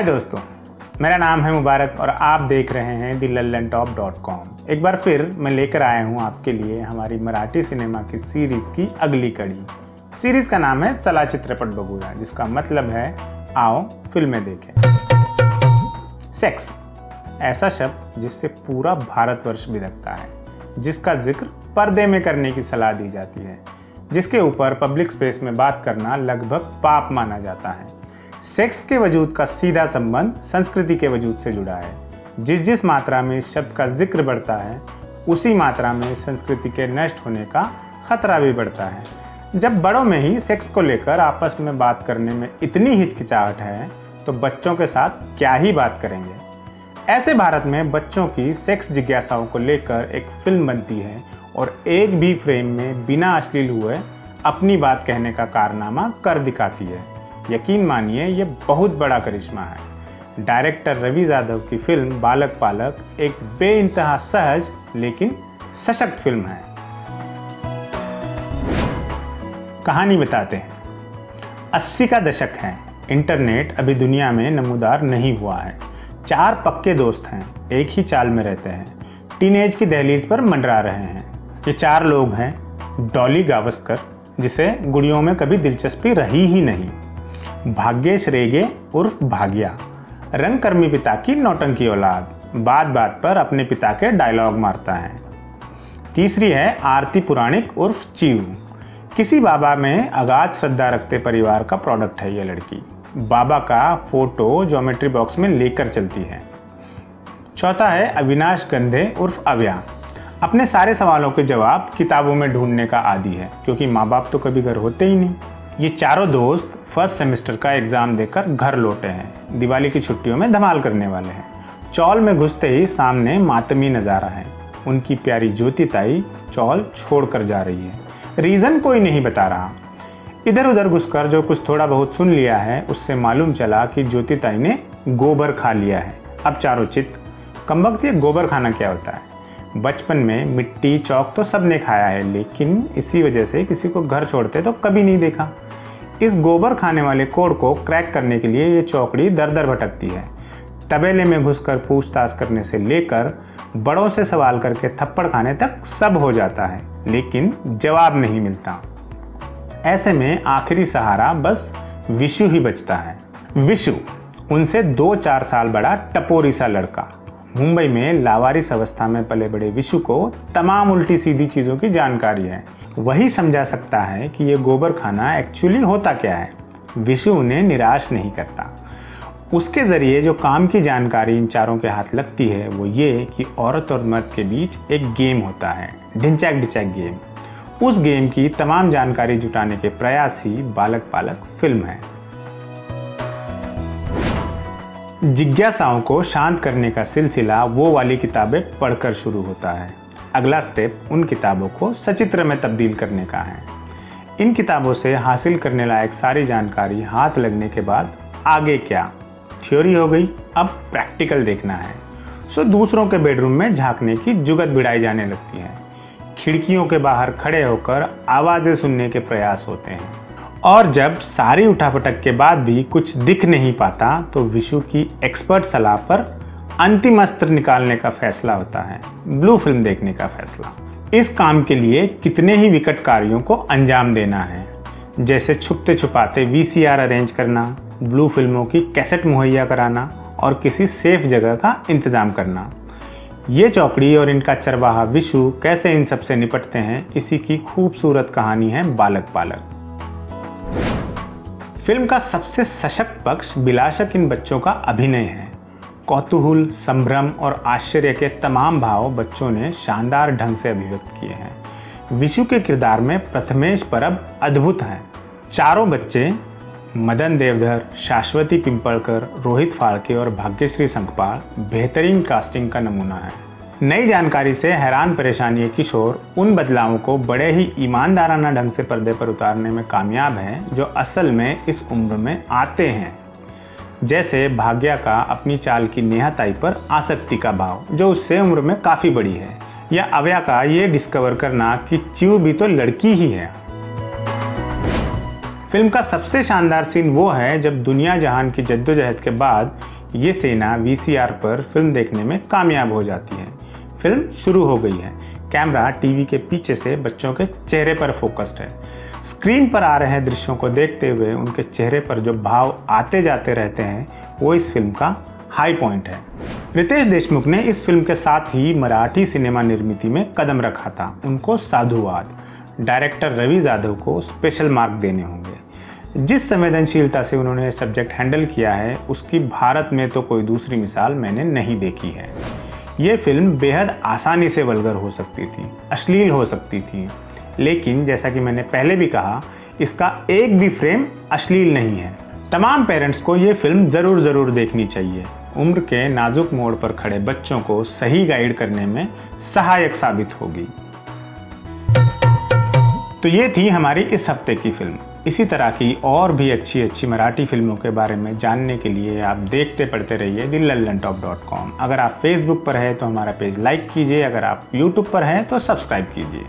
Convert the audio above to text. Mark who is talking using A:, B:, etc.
A: हाय दोस्तों, मेरा नाम है मुबारक और आप देख रहे हैं the Lallan top dot com. एक बार फिर मैं लेकर आया हूँ आपके लिए हमारी मराठी सिनेमा की सीरीज़ की अगली कड़ी। सीरीज़ का नाम है चला चित्रपट बगुया जिसका मतलब है, आओ फ़िल्में देखें। सेक्स ऐसा शब्द जिससे पूरा भारतवर्ष बिदकता है, जिसका ज़िक्र पर्दे में करने की सलाह दी जाती है, जिसके ऊपर पब्लिक स्पेस में बात करना लगभग पाप माना जाता है। सेक्स के वजूद का सीधा संबंध संस्कृति के वजूद से जुड़ा है। जिस जिस मात्रा में इस शब्द का ज़िक्र बढ़ता है, उसी मात्रा में संस्कृति के नष्ट होने का खतरा भी बढ़ता है। जब बड़ों में ही सेक्स को लेकर आपस में बात करने में इतनी हिचकिचाहट है तो बच्चों के साथ क्या ही बात करेंगे? ऐसे भारत में बच्चों की सेक्स जिज्ञासाओं को लेकर एक फ़िल्म बनती है और एक भी फ्रेम में बिना अश्लील हुए अपनी बात कहने का कारनामा कर दिखाती है। यकीन मानिए, ये बहुत बड़ा करिश्मा है। डायरेक्टर रवि यादव की फ़िल्म बालक पालक एक बे सहज लेकिन सशक्त फ़िल्म है। कहानी बताते हैं। अस्सी का दशक है। इंटरनेट अभी दुनिया में नमूदार नहीं हुआ है। चार पक्के दोस्त हैं, एक ही चाल में रहते हैं। टीनेज की दहलीज पर मंडरा रहे हैं। ये चार लोग हैं, डॉली गावस्कर, जिसे गुड़ियों में कभी दिलचस्पी रही ही नहीं। भाग्येश रेगे उर्फ़ भाग्या। रंगकर्मी पिता की नौटंकी औलाद। बात बात पर अपने पिता के डायलॉग मारता है। तीसरी है आरती पुराणिक उर्फ़ चीव। किसी बाबा में अगाध श्रद्धा रखते परिवार का प्रोडक्ट है यह लड़की। बाबा का फ़ोटो ज्योमेट्री बॉक्स में लेकर चलती है। चौथा है अविनाश गंधे उर्फ़ अव्या। अपने सारे सवालों के जवाब किताबों में ढूँढने का आदि है, क्योंकि माँ बाप तो कभी घर होते ही नहीं। ये चारों दोस्त फ़र्स्ट सेमेस्टर का एग्ज़ाम देकर घर लौटे हैं। दिवाली की छुट्टियों में धमाल करने वाले हैं। चौल में घुसते ही सामने मातमी नज़ारा है। उनकी प्यारी ज्योति ताई चौल छोड़कर जा रही है। रीज़न कोई नहीं बता रहा। इधर उधर घुसकर जो कुछ थोड़ा बहुत सुन लिया है, उससे मालूम चला कि ज्योति ताई ने गोबर खा लिया है। अब चारों चित्त कम ये गोबर खाना क्या होता है? बचपन में मिट्टी, चौक तो सबने खाया है, लेकिन इसी वजह से किसी को घर छोड़ते तो कभी नहीं देखा। इस गोबर खाने वाले कोड को क्रैक करने के लिए ये चौकड़ी दर दर भटकती है। तबेले में घुसकर पूछताछ करने से लेकर बड़ों से सवाल करके थप्पड़ खाने तक सब हो जाता है, लेकिन जवाब नहीं मिलता। ऐसे में आखिरी सहारा बस विशु ही बचता है। विशु, उनसे दो चार साल बड़ा टपोरी सा लड़का। मुंबई में लावारिस अवस्था में पले बड़े विशु को तमाम उल्टी सीधी चीज़ों की जानकारी है। वही समझा सकता है कि ये गोबर खाना एक्चुअली होता क्या है। विशु उन्हें निराश नहीं करता। उसके ज़रिए जो काम की जानकारी इन चारों के हाथ लगती है, वो ये कि औरत और मर्द के बीच एक गेम होता है। ढिंचैक डिचैक गेम। उस गेम की तमाम जानकारी जुटाने के प्रयास ही बालक पालक फ़िल्म है। जिज्ञासाओं को शांत करने का सिलसिला वो वाली किताबें पढ़कर शुरू होता है। अगला स्टेप उन किताबों को सचित्र में तब्दील करने का है। इन किताबों से हासिल करने लायक सारी जानकारी हाथ लगने के बाद आगे क्या? थ्योरी हो गई, अब प्रैक्टिकल देखना है। सो दूसरों के बेडरूम में झांकने की जुगत बिड़ाई जाने लगती है। खिड़कियों के बाहर खड़े होकर आवाज़ें सुनने के प्रयास होते हैं। और जब सारी उठापटक के बाद भी कुछ दिख नहीं पाता तो विशु की एक्सपर्ट सलाह पर अंतिम अस्त्र निकालने का फैसला होता है ब्लू फ़िल्म देखने का फैसला। इस काम के लिए कितने ही विकट कार्यों को अंजाम देना है, जैसे छुपते छुपाते वीसीआर अरेंज करना ब्लू फ़िल्मों की कैसेट मुहैया कराना और किसी सेफ़ जगह का इंतज़ाम करना। ये चौकड़ी और इनका चरवाहा विशु कैसे इन सबसे निपटते हैं, इसी की खूबसूरत कहानी है बालक पालक फ़िल्म का सबसे सशक्त पक्ष बिलाशक इन बच्चों का अभिनय है। कौतूहल, संभ्रम और आश्चर्य के तमाम भाव बच्चों ने शानदार ढंग से अभिव्यक्त किए हैं। विशु के किरदार में प्रथमेश परब अद्भुत हैं। चारों बच्चे, मदन देवधर, शाश्वती पिंपलकर, रोहित फाड़के और भाग्यश्री संखपाल बेहतरीन कास्टिंग का नमूना है। नई जानकारी से हैरान परेशानी किशोर उन बदलावों को बड़े ही ईमानदाराना ढंग से पर्दे पर उतारने में कामयाब हैं, जो असल में इस उम्र में आते हैं। जैसे भाग्या का अपनी चाल की नेहाताई पर आसक्ति का भाव, जो उससे उम्र में काफ़ी बड़ी है। या अव्या का ये डिस्कवर करना कि च्यू भी तो लड़की ही है। फ़िल्म का सबसे शानदार सीन वो है, जब दुनिया जहान की जद्दोजहद के बाद ये सेना वीसीआर पर फ़िल्म देखने में कामयाब हो जाती है। फ़िल्म शुरू हो गई है। कैमरा टीवी के पीछे से बच्चों के चेहरे पर फोकस्ड है। स्क्रीन पर आ रहे दृश्यों को देखते हुए उनके चेहरे पर जो भाव आते जाते रहते हैं, वो इस फ़िल्म का हाई पॉइंट है। रितेश देशमुख ने इस फ़िल्म के साथ ही मराठी सिनेमा निर्मिति में कदम रखा था। उनको साधुवाद डायरेक्टर रवि जाधव को स्पेशल मार्क देने होंगे। जिस संवेदनशीलता से उन्होंने सब्जेक्ट हैंडल किया है, उसकी भारत में तो कोई दूसरी मिसाल मैंने नहीं देखी है। ये फ़िल्म बेहद आसानी से वलगर हो सकती थी, अश्लील हो सकती थी। लेकिन जैसा कि मैंने पहले भी कहा, इसका एक भी फ्रेम अश्लील नहीं है। तमाम पेरेंट्स को ये फ़िल्म ज़रूर ज़रूर देखनी चाहिए। उम्र के नाजुक मोड़ पर खड़े बच्चों को सही गाइड करने में सहायक साबित होगी। तो ये थी हमारी इस हफ़्ते की फ़िल्म। इसी तरह की और भी अच्छी अच्छी मराठी फ़िल्मों के बारे में जानने के लिए आप देखते पढ़ते रहिए दिल लल्लन टॉप डॉट कॉम। अगर आप फेसबुक पर हैं तो हमारा पेज लाइक कीजिए। अगर आप यूट्यूब पर हैं तो सब्सक्राइब कीजिए।